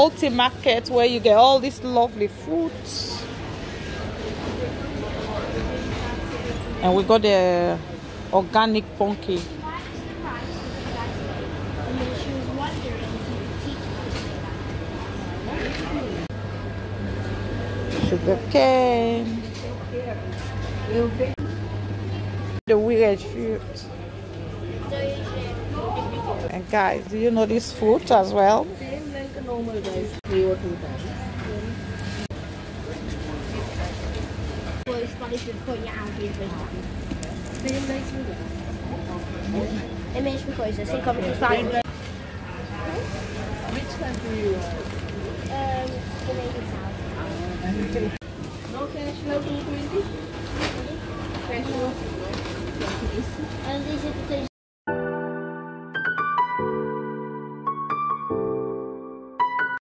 multi market where you get all these lovely fruits. And we got the organic punky. Sugar cane. The weird fruit. And guys, do you know this fruit as well? one more guys three or two times É a mesma coisa, assim como tu faz. Which country you? Um,